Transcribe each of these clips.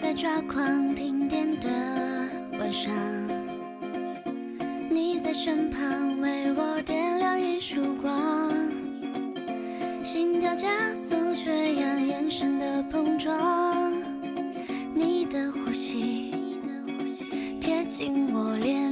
在抓狂停电的晚上，你在身旁为我点亮一束光，心跳加速缺氧，眼神的碰撞，你的呼吸贴近我脸。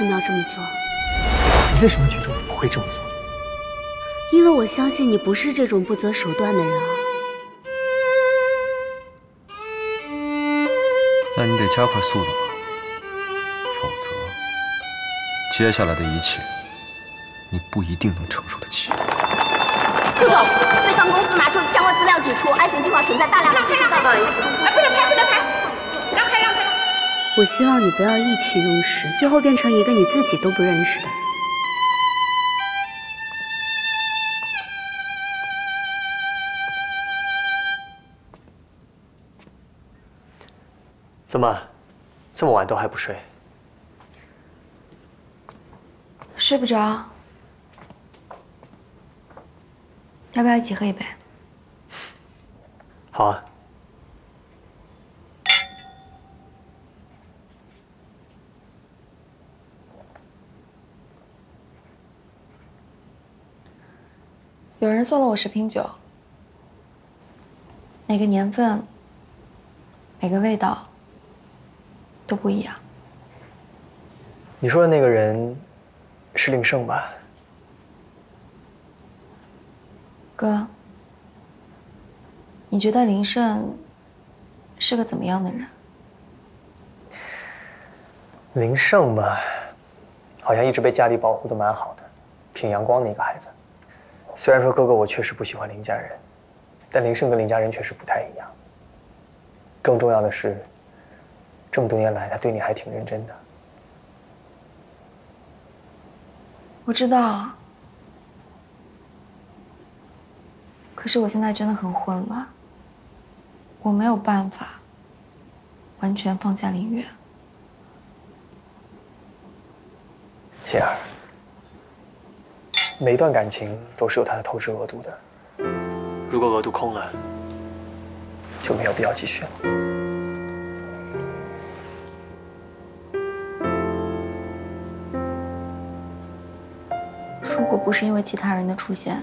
什么要这么做？你为什么觉得我不会这么做？因为我相信你不是这种不择手段的人啊。那你得加快速度了，否则接下来的一切，你不一定能承受得起。顾总，对方公司拿出相关资料，指出爱情计划存在大量的技术报告类系统。哎，不能拍，不能拍，让开，让开。我希望你不要意气用事，最后变成一个你自己都不认识的人。怎么，这么晚都还不睡？睡不着，要不要一起喝一杯？好啊。有人送了我十瓶酒，每个年份、每个味道都不一样。你说的那个人是林胜吧？哥，你觉得林胜是个怎么样的人？林胜吧，好像一直被家里保护的蛮好的，挺阳光的一个孩子。虽然说哥哥我确实不喜欢林家人，但林胜跟林家人确实不太一样。更重要的是，这么多年来他对你还挺认真的。我知道，可是我现在真的很混乱，我没有办法完全放下林月。心儿，每一段感情都是有它的透支额度的，如果额度空了，就没有必要继续了。如果不是因为其他人的出现，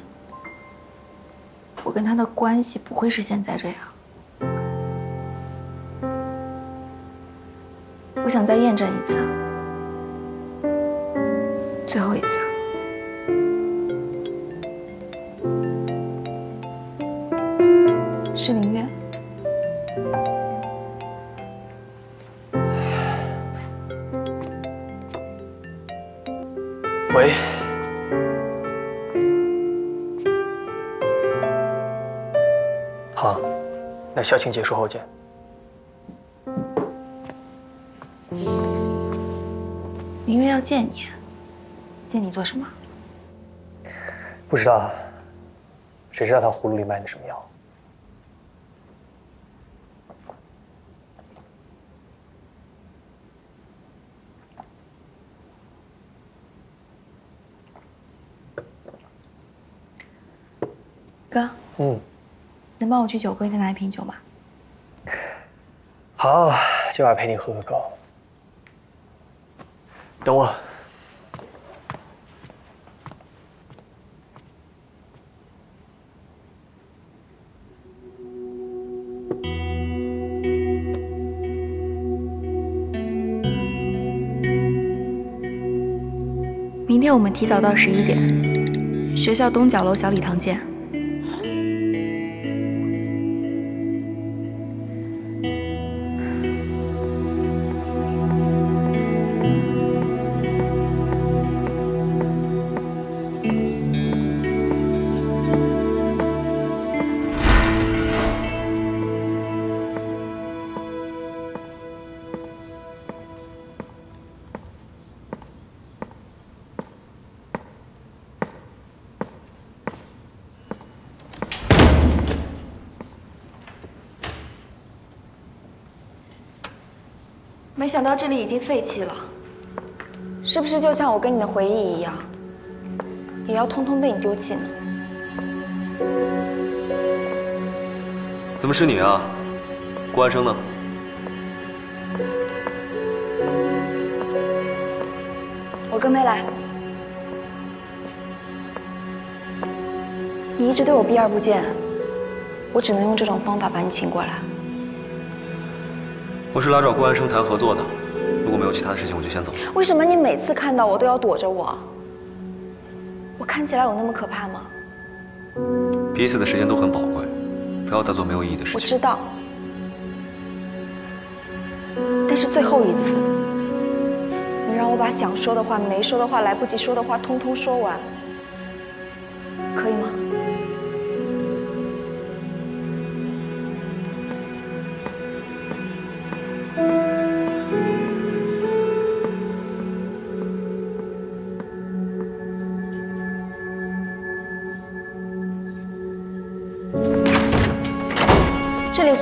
我跟他的关系不会是现在这样。我想再验证一次，最后一次。是林月。喂。好，那校庆结束后见。明月要见你，见你做什么？不知道，谁知道他葫芦里卖的什么药？哥，嗯，能帮我去酒柜再拿一瓶酒吗？好，今晚陪你喝个够。等我。明天我们提早到十一点，学校东角楼小礼堂见。没想到这里已经废弃了，是不是就像我跟你的回忆一样，也要通通被你丢弃呢？怎么是你啊？顾安生呢？我哥没来。你一直对我避而不见，我只能用这种方法把你请过来。我是来找顾安生谈合作的，如果没有其他的事情，我就先走了。为什么你每次看到我都要躲着我？我看起来有那么可怕吗？彼此的时间都很宝贵，不要再做没有意义的事情。我知道，但是最后一次，你让我把想说的话、没说的话、来不及说的话，通通说完，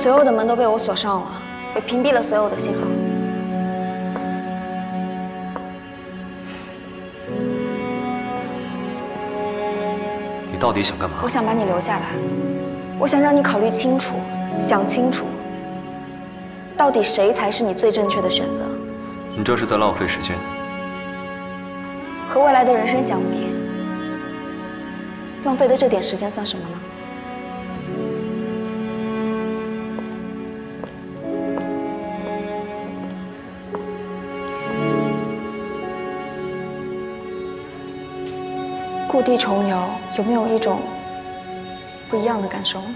所有的门都被我锁上了，也屏蔽了所有的信号。你到底想干嘛？我想把你留下来，我想让你考虑清楚，想清楚，到底谁才是你最正确的选择。你这是在浪费时间。和未来的人生相比，浪费的这点时间算什么呢？地重游，有没有一种不一样的感受呢？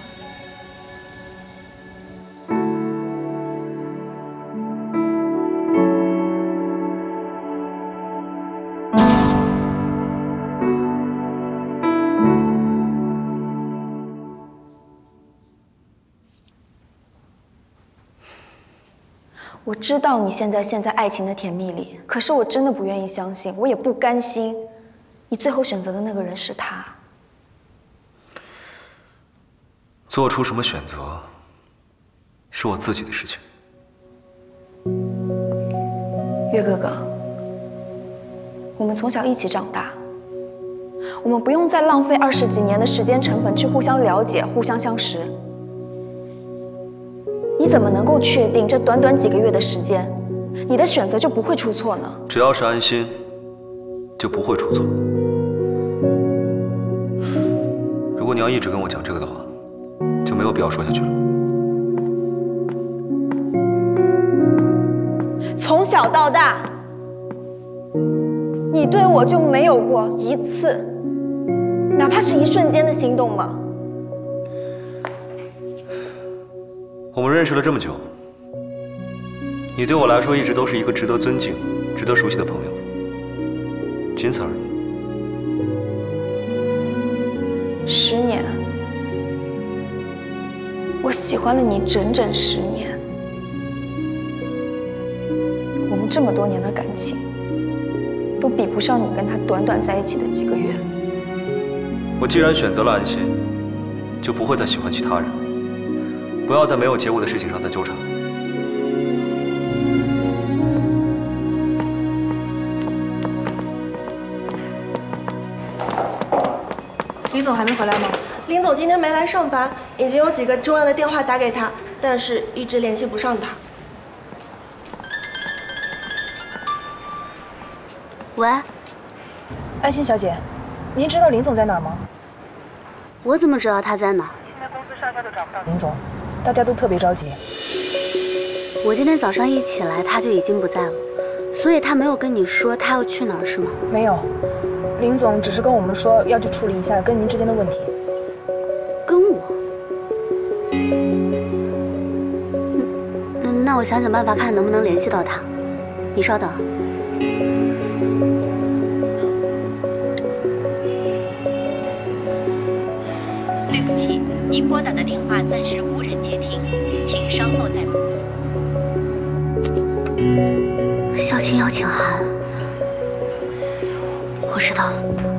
我知道你现在陷在爱情的甜蜜里，可是我真的不愿意相信，我也不甘心。你最后选择的那个人是他。做出什么选择，是我自己的事情。岳哥哥，我们从小一起长大，我们不用再浪费二十几年的时间成本去互相了解、互相相识。你怎么能够确定这短短几个月的时间，你的选择就不会出错呢？只要是安心，就不会出错。果你要一直跟我讲这个的话，就没有必要说下去了。从小到大，你对我就没有过一次，哪怕是一瞬间的心动吗？我们认识了这么久，你对我来说一直都是一个值得尊敬、值得熟悉的朋友，仅此而已。十年，我喜欢了你整整十年。我们这么多年的感情，都比不上你跟他短短在一起的几个月。我既然选择了安心，就不会再喜欢其他人。不要在没有结果的事情上再纠缠。回来吗？林总今天没来上班，已经有几个重要的电话打给他，但是一直联系不上他。喂，安心小姐，您知道林总在哪儿吗？我怎么知道他在哪？现在公司上下都找不到林总，大家都特别着急。我今天早上一起来，他就已经不在了，所以他没有跟你说他要去哪儿是吗？没有，林总只是跟我们说要去处理一下跟您之间的问题。跟我？那那我想想办法，看能不能联系到他。你稍等。对不起，您拨打的电话暂时无人接听，请稍后再拨。校庆邀请函，我我知道了。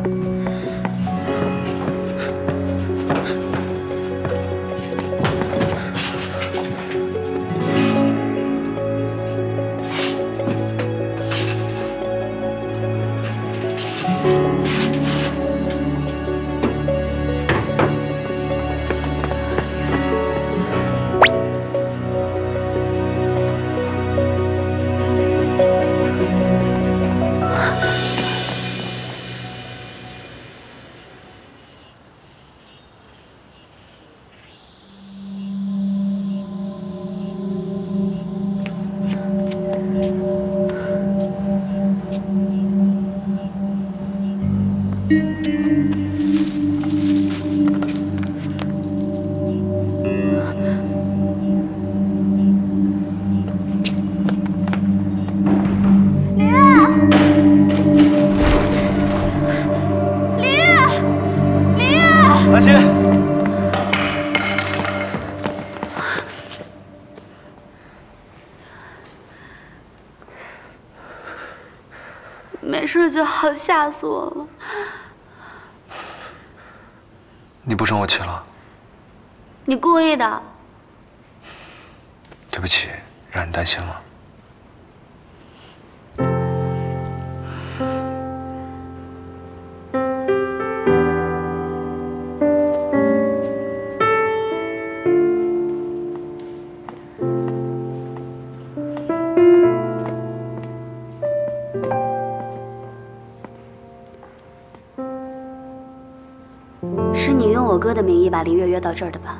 没事就好，吓死我了。你不生我气了？你故意的。对不起，让你担心了。把林月约到这儿的吧？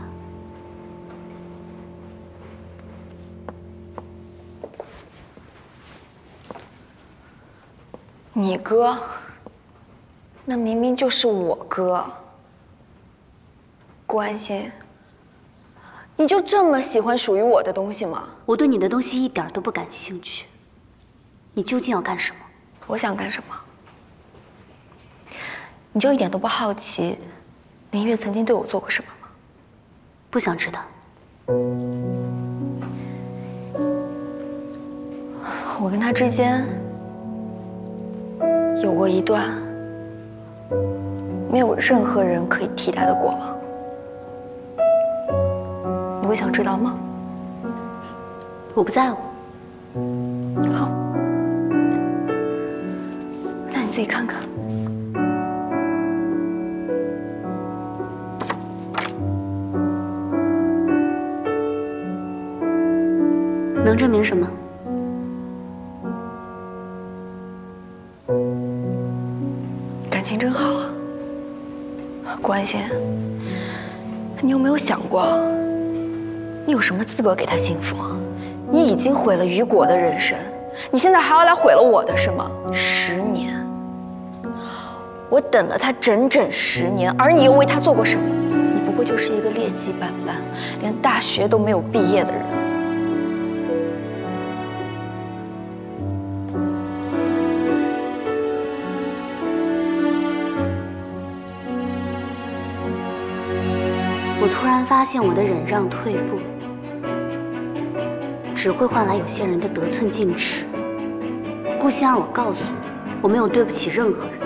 你哥，那明明就是我哥。顾安心，你就这么喜欢属于我的东西吗？我对你的东西一点都不感兴趣。你究竟要干什么？我想干什么？你就一点都不好奇林月曾经对我做过什么吗？不想知道。我跟他之间有过一段没有任何人可以替代的过往，你会想知道吗？我不在乎。好，那你自己看看。能证明什么？感情真好啊，顾安心，你有没有想过，你有什么资格给他幸福？你已经毁了雨果的人生，你现在还要来毁了我的是吗？十年，我等了他整整十年，而你又为他做过什么？你不过就是一个劣迹斑斑，连大学都没有毕业的人。发现，我的忍让退步，只会换来有些人的得寸进尺。顾心儿，我告诉你，我没有对不起任何人。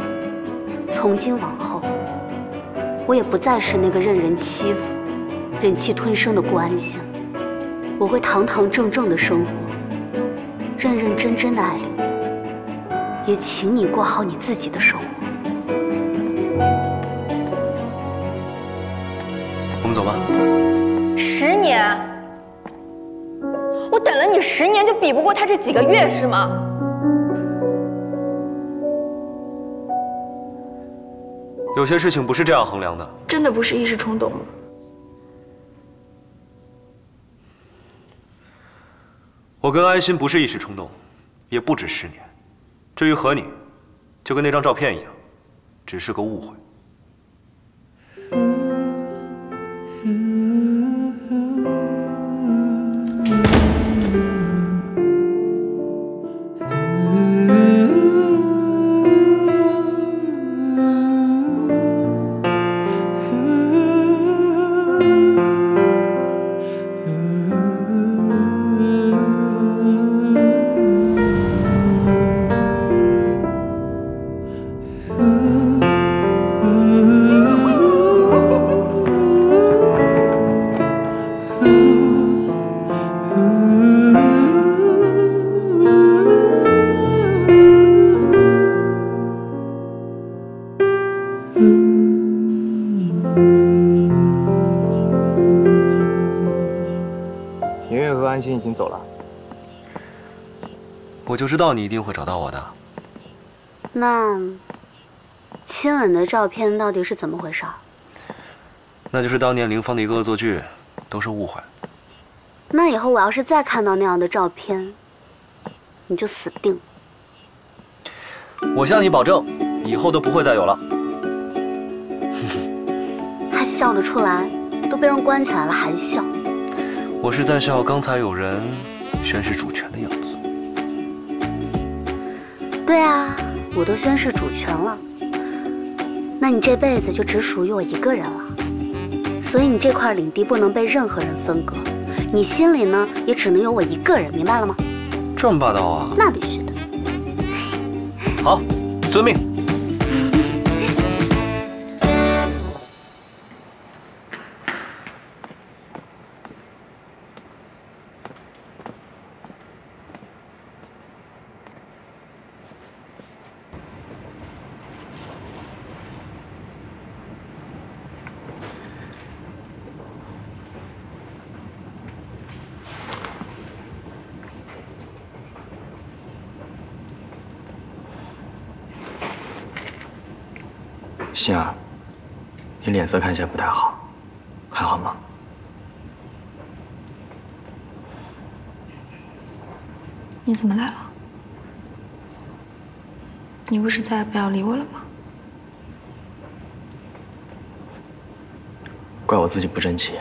从今往后，我也不再是那个任人欺负、忍气吞声的顾安心。我会堂堂正正的生活，认认真真的爱林月。也请你过好你自己的生活。我等你十年，就比不过他这几个月是吗？有些事情不是这样衡量的。真的不是一时冲动吗？我跟安心不是一时冲动，也不止十年。至于和你，就跟那张照片一样，只是个误会。道你一定会找到我的。那亲吻的照片到底是怎么回事？那就是当年林芳的一个恶作剧，都是误会。那以后我要是再看到那样的照片，你就死定了。我向你保证，以后都不会再有了。还笑得出来，都被人关起来了还笑。我是在笑刚才有人宣誓主权的样子。对啊，我都宣誓主权了，那你这辈子就只属于我一个人了。所以你这块领地不能被任何人分割，你心里呢也只能有我一个人，明白了吗？这么霸道啊？那必须的。好，遵命。脸色看起来不太好，还好吗？你怎么来了？你不是再也不要理我了吗？怪我自己不争气。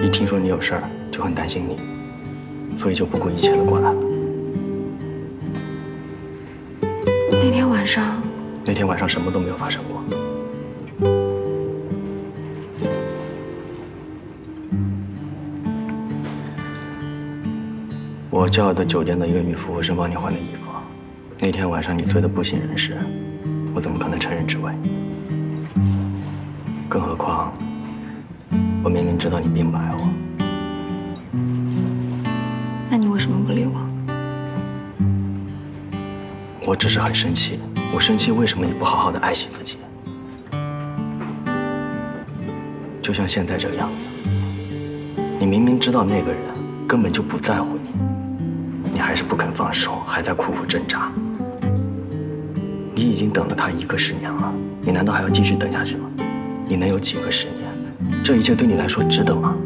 一听说你有事儿，就很担心你，所以就不顾一切的过来了。那天晚上，那天晚上什么都没有发生过。我叫的酒店的一个女服务生帮你换的衣服。那天晚上你醉得不省人事，我怎么可能承认只为？更何况，我明明知道你并不爱我。那你为什么不理我？我只是很生气，我生气为什么你不好好的爱惜自己？就像现在这个样子，你明明知道那个人根本就不在乎你，你还是不肯放手，还在苦苦挣扎。你已经等了他一个十年了，你难道还要继续等下去吗？你能有几个十年？这一切对你来说值得吗？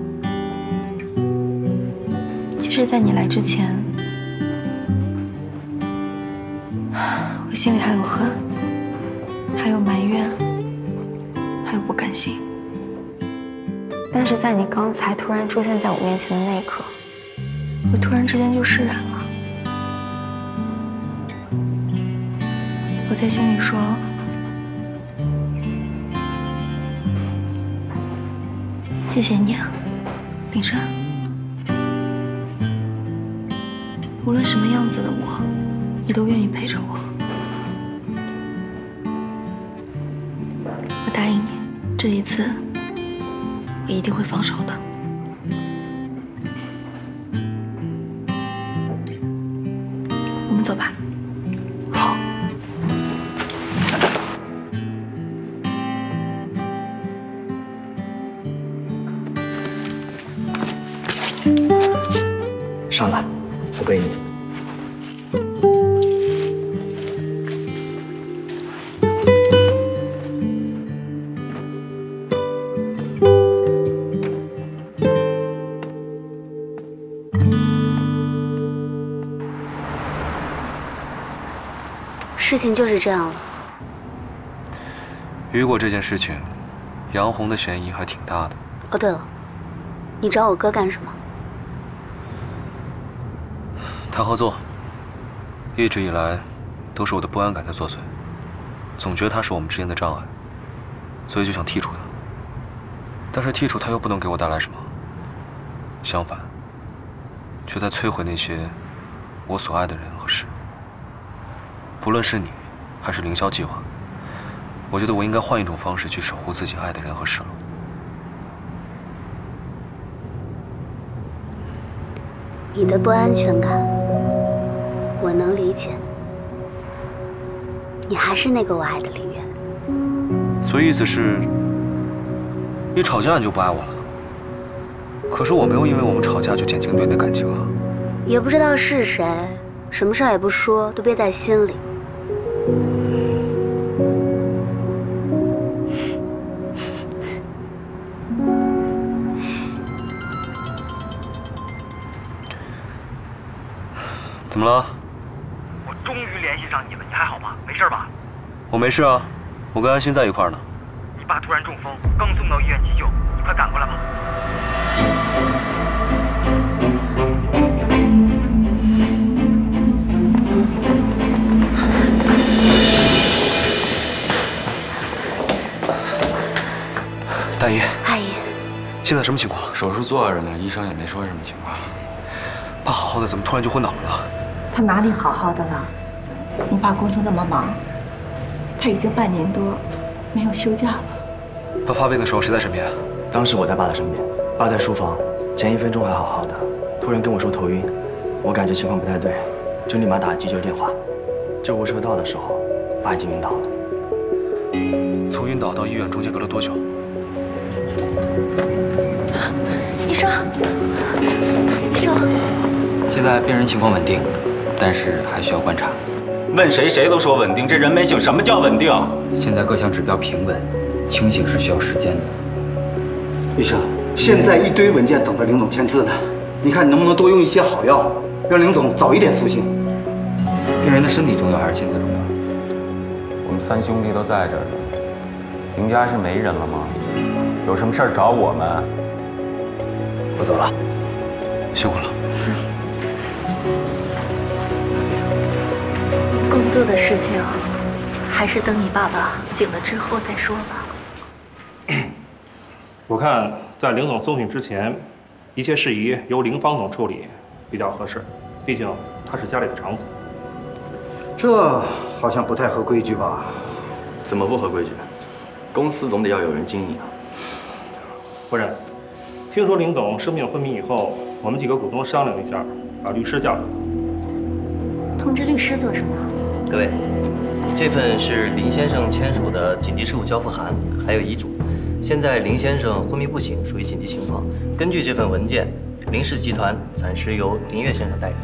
其实，在你来之前，我心里还有恨，还有埋怨，还有不甘心。但是在你刚才突然出现在我面前的那一刻，我突然之间就释然了。我在心里说：“谢谢你啊，林珊。无论什么样子的我，你都愿意陪着我。我答应你，这一次我一定会放手的。我们走吧。好。上来我背你。事情就是这样了。雨果这件事情，杨红的嫌疑还挺大的。哦，对了，你找我哥干什么？谈合作。一直以来，都是我的不安感在作祟，总觉得他是我们之间的障碍，所以就想剔除他。但是剔除他又不能给我带来什么，相反，却在摧毁那些我所爱的人。不论是你，还是凌霄计划，我觉得我应该换一种方式去守护自己爱的人和事了。你的不安全感，我能理解。你还是那个我爱的林月。所以意思是，一吵架你就不爱我了？可是我没有因为我们吵架就减轻对你的感情啊。也不知道是谁，什么事儿也不说，都憋在心里。怎么了？我终于联系上你了，你还好吗？没事吧？我没事啊，我跟安心在一块儿呢。你爸突然中风，刚送到医院急救，你快赶过来吧。大姨，阿姨，现在什么情况？手术做着呢，医生也没说什么情况。爸好好的，怎么突然就昏倒了呢？他哪里好好的了？你爸工作那么忙，他已经半年多没有休假了。他发病的时候谁在身边？当时我在爸的身边，爸在书房，前一分钟还好好的，突然跟我说头晕，我感觉情况不太对，就立马打急救电话。救护车到的时候，爸已经晕倒了。从晕倒到医院中间隔了多久？医生，医生，现在病人情况稳定，但是还需要观察。问谁谁都说稳定，这人没醒，什么叫稳定？现在各项指标平稳，清醒是需要时间的。医生，现在一堆文件等着林总签字呢，你看你能不能多用一些好药，让林总早一点苏醒？病人的身体重要还是签字重要？我们三兄弟都在这儿呢，林家是没人了吗？有什么事儿找我们。我走了，辛苦了。工作的事情，还是等你爸爸醒了之后再说吧。我看在林总送信之前，一切事宜由林方总处理比较合适，毕竟他是家里的长子。这好像不太合规矩吧？怎么不合规矩？公司总得要有人经营啊。夫人，听说林总生病昏迷以后，我们几个股东商量一下，把律师叫来。通知律师做什么？各位，这份是林先生签署的紧急事务交付函，还有遗嘱。现在林先生昏迷不醒，属于紧急情况。根据这份文件，林氏集团暂时由林月先生代理。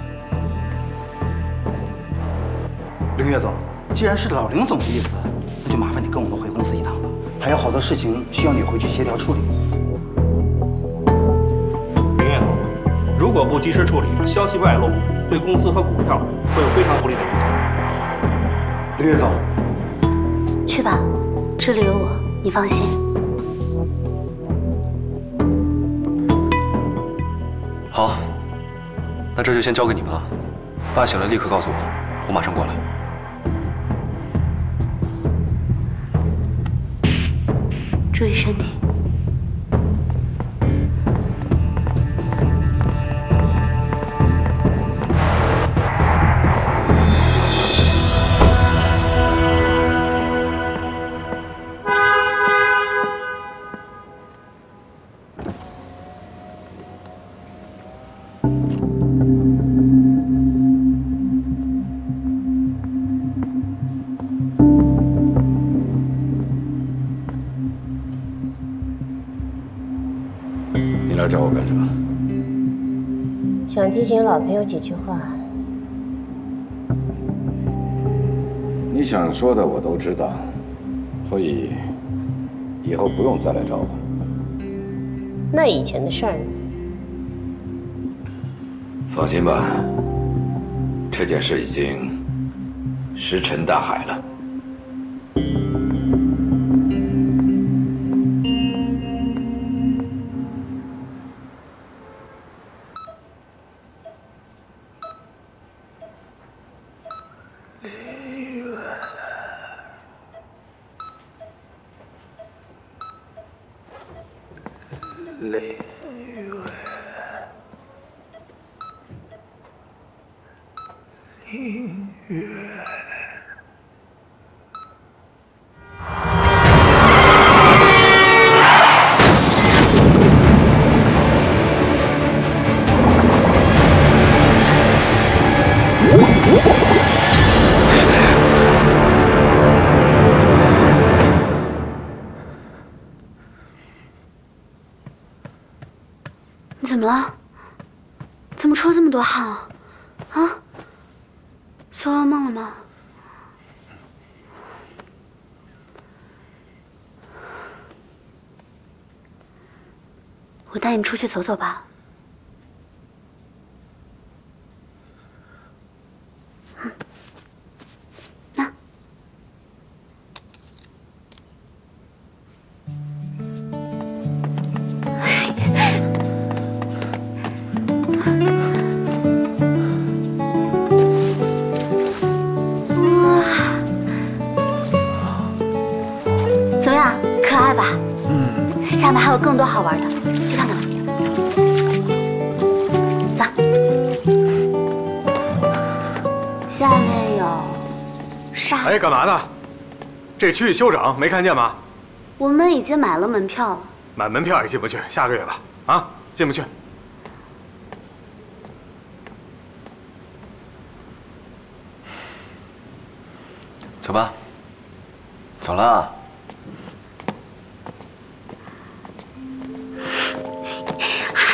林月总，既然是老林总的意思，那就麻烦你跟我们回公司一趟吧。还有好多事情需要你回去协调处理。林月总，如果不及时处理，消息外露，对公司和股票会有非常不利的影响。林岳总，去吧，这里有我，你放心。好，那这就先交给你们了。爸醒了立刻告诉我，我马上过来。注意身体。提醒老朋友几句话。你想说的我都知道，所以以后不用再来找我。那以前的事儿呢？放心吧，这件事已经石沉大海了。怎么了？怎么出了这么多汗啊？啊？做噩梦了吗？我带你出去走走吧。这区域休整，没看见吗？我们已经买了门票了。买门票也进不去，下个月吧。啊，进不去。走吧。走了。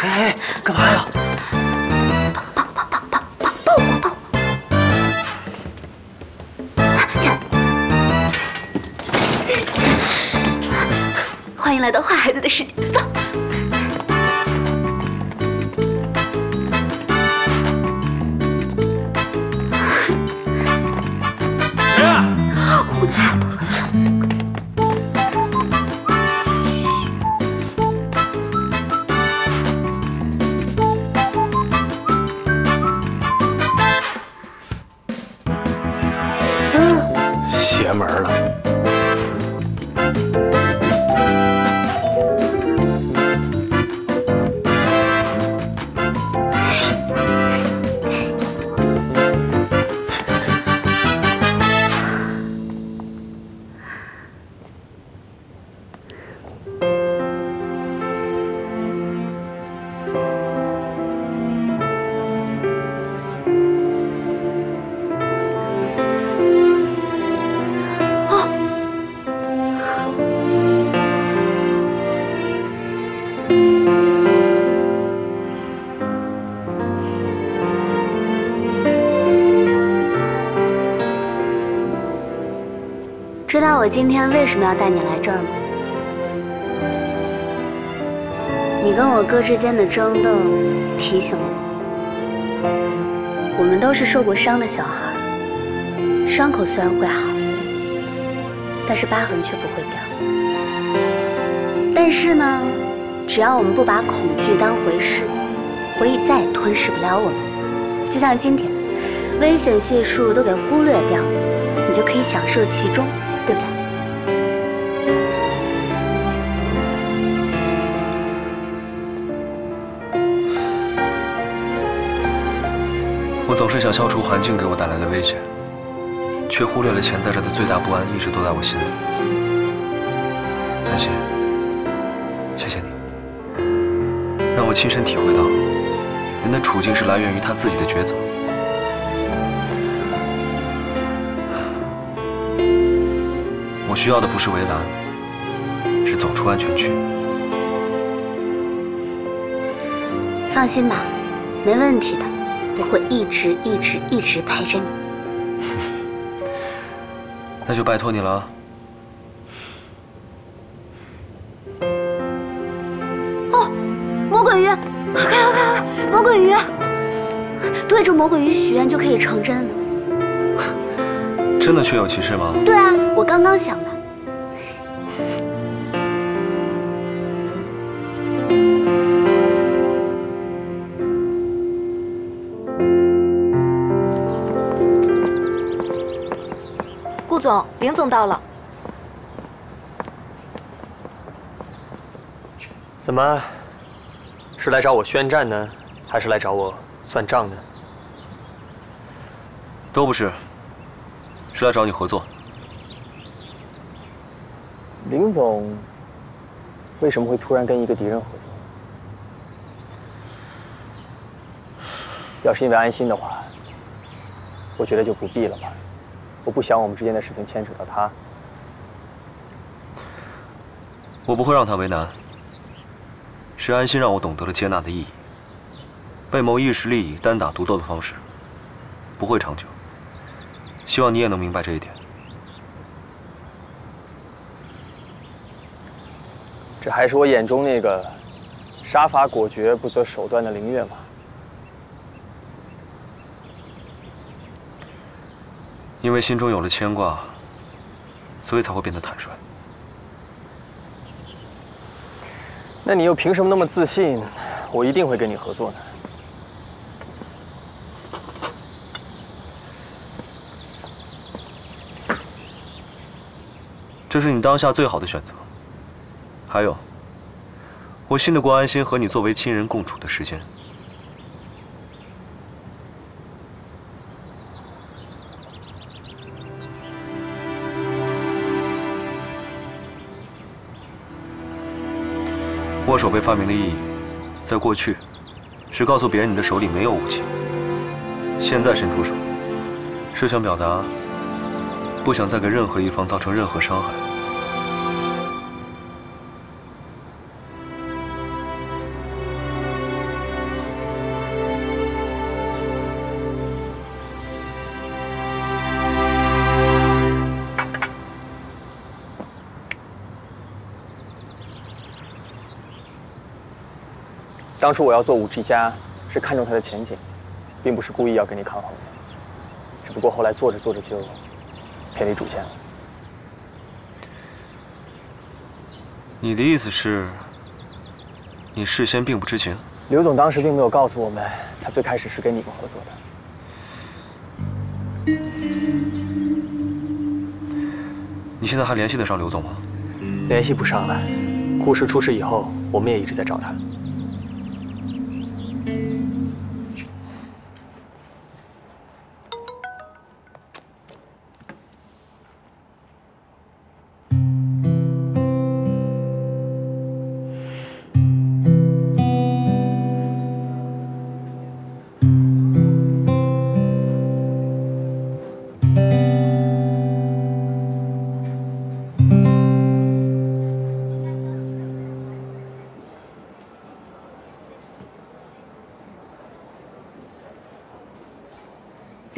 哎，干嘛呀？来到坏孩子的世界，知道我今天为什么要带你来这儿吗？你跟我哥之间的争斗，提醒了我。我们都是受过伤的小孩，伤口虽然会好，但是疤痕却不会掉。但是呢，只要我们不把恐惧当回事，回忆再也吞噬不了我们。就像今天，危险系数都给忽略掉，你就可以享受其中。对吧？我总是想消除环境给我带来的危险，却忽略了潜在着的最大不安一直都在我心里。安心，谢谢你，让我亲身体会到人的处境是来源于他自己的抉择。需要的不是围栏，是走出安全区。放心吧，没问题的，我会一直一直一直陪着你。那就拜托你了。哦，魔鬼鱼，快快快快，魔鬼鱼！对着魔鬼鱼许愿就可以成真了。真的确有其事吗？对啊，我刚刚想的。总，林总到了。怎么，是来找我宣战呢，还是来找我算账呢？都不是，是来找你合作。林总为什么会突然跟一个敌人合作？要是因为安心的话，我觉得就不必了吧。我不想我们之间的事情牵扯到他。我不会让他为难。是安心让我懂得了接纳的意义。为谋一时利益单打独斗的方式，不会长久。希望你也能明白这一点。这还是我眼中那个杀伐果决、不择手段的林月吗？因为心中有了牵挂，所以才会变得坦率。那你又凭什么那么自信，我一定会跟你合作呢？这是你当下最好的选择。还有，我信得过安心和你作为亲人共处的时间。手被发明的意义，在过去，是告诉别人你的手里没有武器。现在伸出手，是想表达，不想再给任何一方造成任何伤害。当初我要做武之家，是看中它的前景，并不是故意要跟你抗衡的。只不过后来做着做着就偏离主线了。你的意思是，你事先并不知情？刘总当时并没有告诉我们，他最开始是跟你们合作的。你现在还联系得上刘总吗？联系不上了。顾氏出事以后，我们也一直在找他。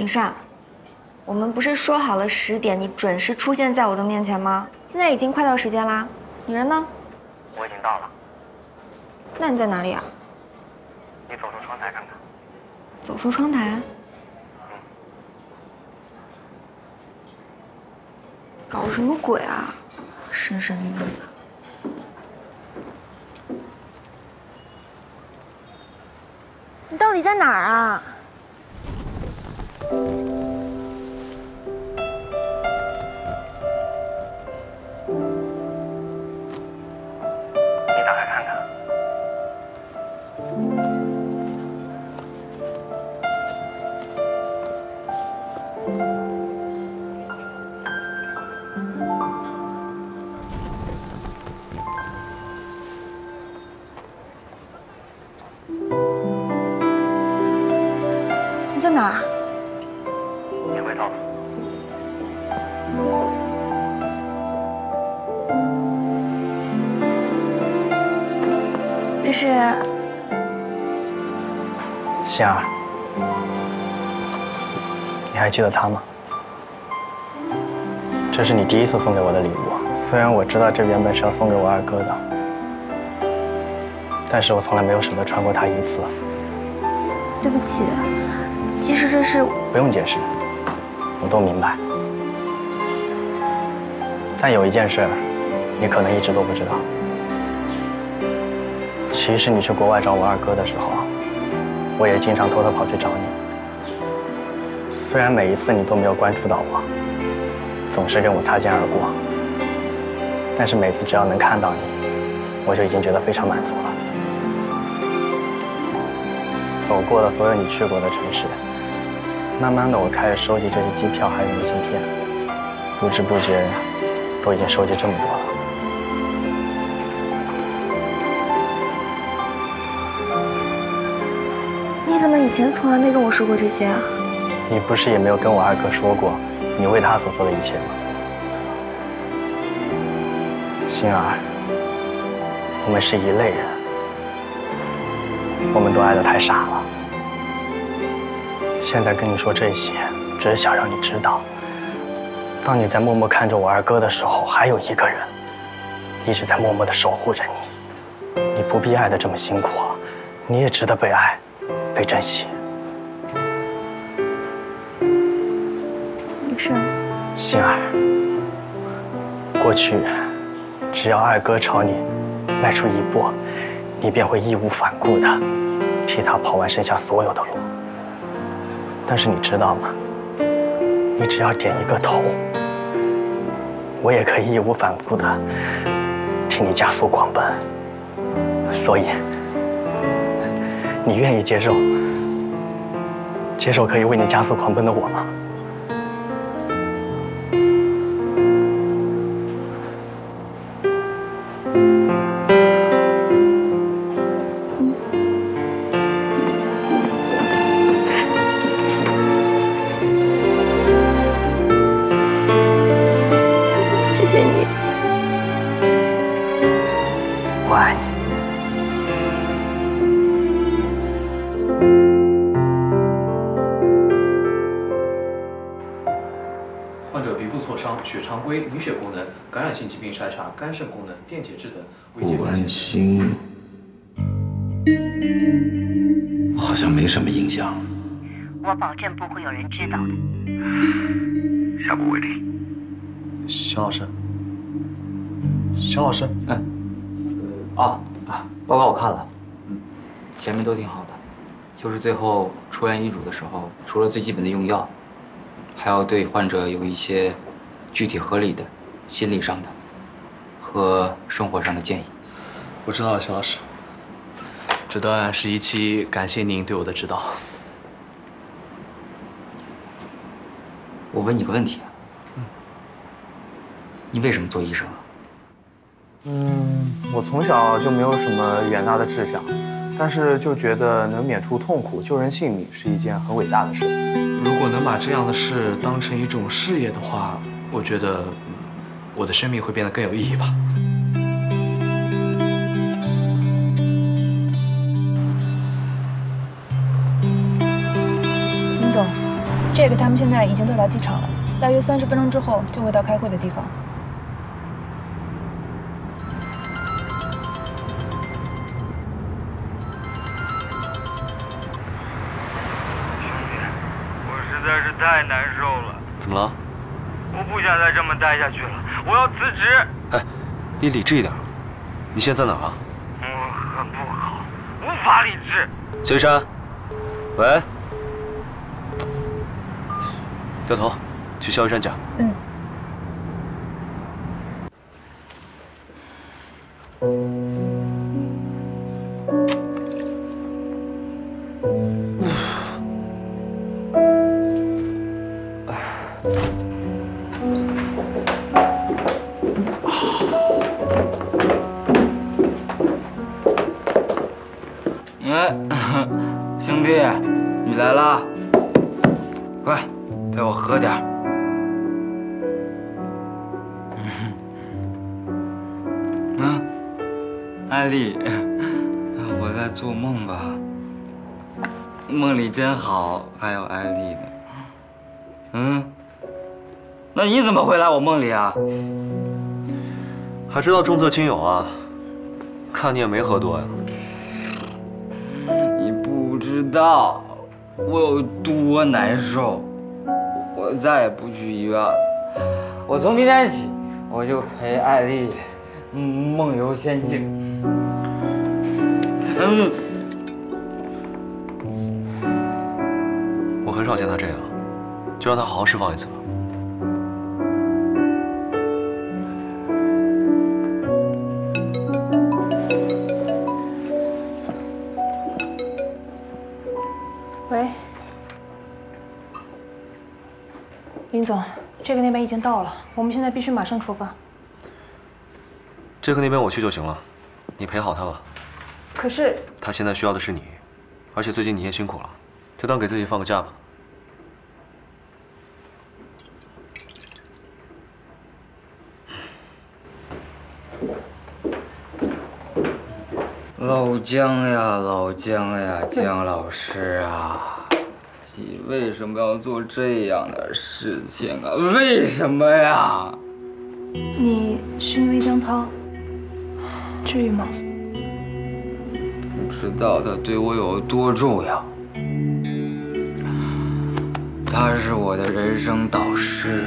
林善，我们不是说好了十点你准时出现在我的面前吗？现在已经快到时间啦，你人呢？我已经到了。那你在哪里啊？你走出窗台看看。走出窗台？搞什么鬼啊？神神秘秘的。你到底在哪儿啊？你还记得他吗？这是你第一次送给我的礼物，虽然我知道这原本是要送给我二哥的，但是我从来没有舍得穿过它一次。对不起，其实这是不用解释，我都明白。但有一件事，你可能一直都不知道。其实你去国外找我二哥的时候，我也经常偷偷跑去找你。虽然每一次你都没有关注到我，总是跟我擦肩而过，但是每次只要能看到你，我就已经觉得非常满足了。走过了所有你去过的城市，慢慢的我开始收集这些机票还有明信片，不知不觉都已经收集这么多以前从来没跟我说过这些啊？你不是也没有跟我二哥说过你为他所做的一切吗？心儿，我们是一类人，我们都爱得太傻了。现在跟你说这些，只是想让你知道，当你在默默看着我二哥的时候，还有一个人一直在默默的守护着你。你不必爱得这么辛苦，你也值得被爱。被珍惜，医生。心儿，过去只要二哥朝你迈出一步，你便会义无反顾的替他跑完剩下所有的路。但是你知道吗？你只要点一个头，我也可以义无反顾的替你加速狂奔。所以。你愿意接受接受可以为你加速狂奔的我吗？肝肾功能、电解质等不安心，好像没什么影响。我保证不会有人知道的。下不为例。邢老师，邢老师，嗯，呃，啊啊，报告我看了，嗯，前面都挺好的，就是最后出院医嘱的时候，除了最基本的用药，还要对患者有一些具体合理的心理上的和生活上的建议。我知道了，邢老师。这段是一期感谢您对我的指导。我问你个问题啊，你为什么做医生啊？嗯，我从小就没有什么远大的志向，但是就觉得能免除痛苦、救人性命是一件很伟大的事。如果能把这样的事当成一种事业的话，我觉得我的生命会变得更有意义吧。林总，这个他们现在已经到达机场了，大约三十分钟之后就会到开会的地方。我实在是太难受了，怎么了？我不想再这么待下去了，我要辞职。哎，你理智一点。你现在在哪儿啊？我很不好，无法理智。萧一山，喂，掉头，去萧一山家。嗯。哎，兄弟，你来啦！快，陪我喝点儿。嗯，艾丽，我在做梦吧？梦里真好，还有艾丽呢。嗯，那你怎么会来我梦里啊？还知道重色轻友啊？看你也没喝多呀。知道我有多难受，我再也不去医院了。我从明天起，我就陪艾丽梦游仙境。嗯，我很少见他这样，就让他好好释放一次吧。总，这个那边已经到了，我们现在必须马上出发。这个那边我去就行了，你陪好他吧。可是他现在需要的是你，而且最近你也辛苦了，就当给自己放个假吧。老姜呀，老姜呀，姜老师啊，你为什么要做这样的事情啊？为什么呀？你是因为江涛，至于吗？不知道他对我有多重要。他是我的人生导师。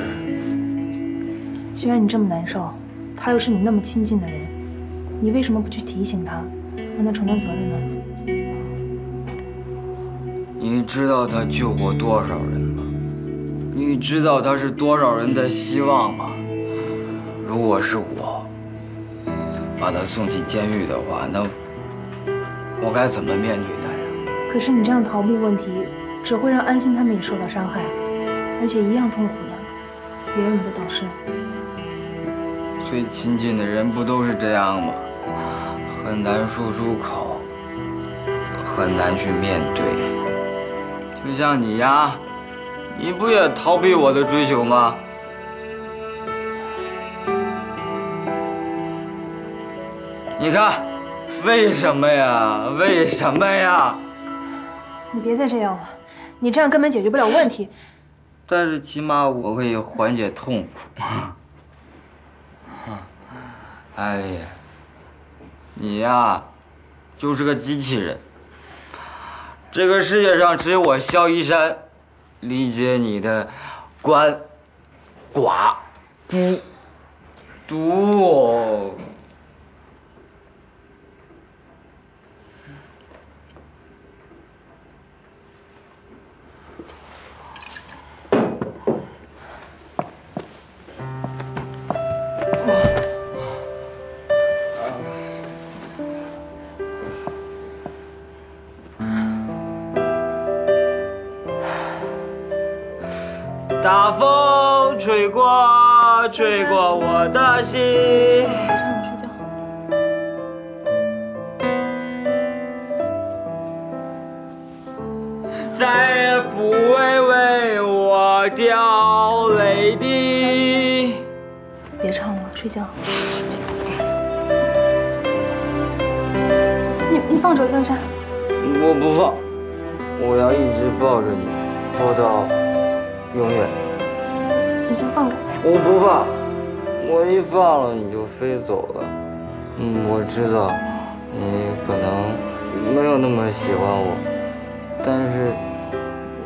既然你这么难受，他又是你那么亲近的人，你为什么不去提醒他，让他承担责任呢？你知道他救过多少人吗？你知道他是多少人的希望吗？如果是我把他送进监狱的话，那我该怎么面对他呀？可是你这样逃避问题，只会让安心他们也受到伤害，而且一样痛苦的，也有你的导师。最亲近的人不都是这样吗？很难说出口，很难去面对。就像你呀，你不也逃避我的追求吗？你看，为什么呀？为什么呀？你别再这样了，你这样根本解决不了问题。但是起码我可以缓解痛苦。哎呀，你呀，就是个机器人。这个世界上只有我萧一山，理解你的鳏、寡、孤、独。吹过我的心。再也不会为我掉泪滴。别唱了，睡觉。你你放手，萧一山。我不放，我要一直抱着你，抱到永远。你先放开。我不放，我一放了你就飞走了。嗯，我知道你可能没有那么喜欢我，但是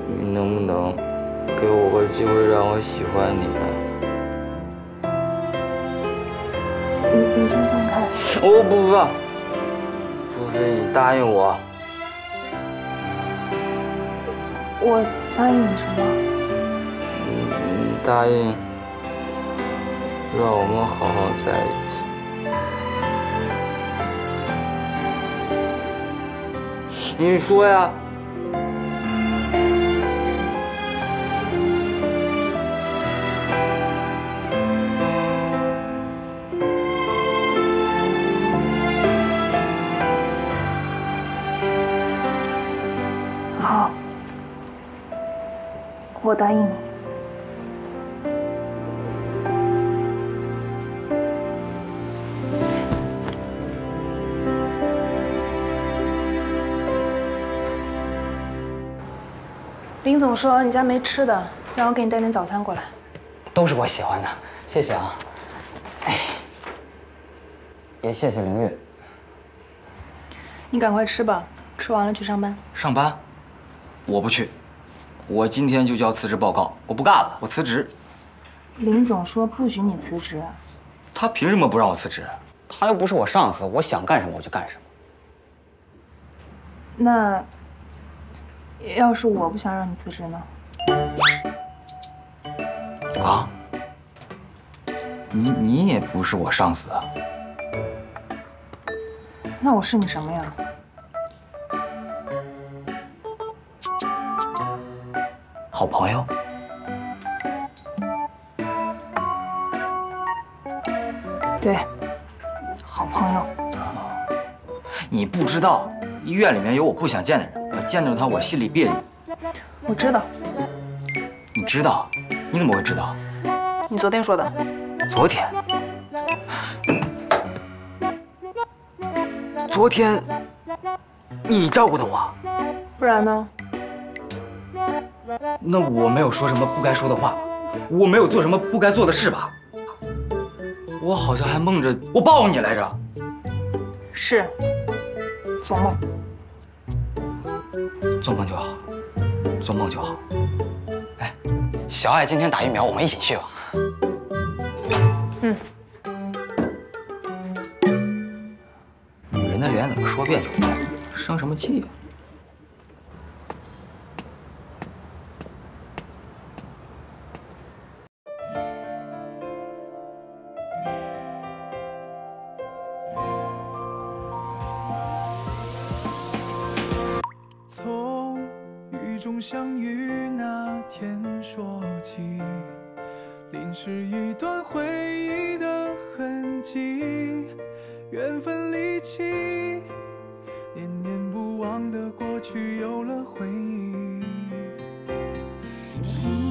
你能不能给我个机会让我喜欢你呢？你你先放开。我不放，除非你答应我。我答应你什么？你答应让我们好好在一起。你说呀。好，我答应你。林总说你家没吃的，让我给你带点早餐过来。都是我喜欢的，谢谢啊。哎，也谢谢林月。你赶快吃吧，吃完了去上班。上班？我不去，我今天就交辞职报告，我不干了，我辞职。林总说不许你辞职。他凭什么不让我辞职？他又不是我上司，我想干什么我就干什么。那要是我不想让你辞职呢？啊？你你也不是我上司啊？那我是你什么呀？好朋友。对，好朋友。你不知道，医院里面有我不想见的人，我见着他我心里别扭。我知道。你知道？你怎么会知道？你昨天说的。昨天？昨天你照顾的我？不然呢？那我没有说什么不该说的话吧？我没有做什么不该做的事吧？我好像还梦着我抱你来着。是，做梦。做梦就好，做梦就好。哎，小爱今天打疫苗，我们一起去吧。嗯。女人的脸怎么说变就变？生什么气呀？心。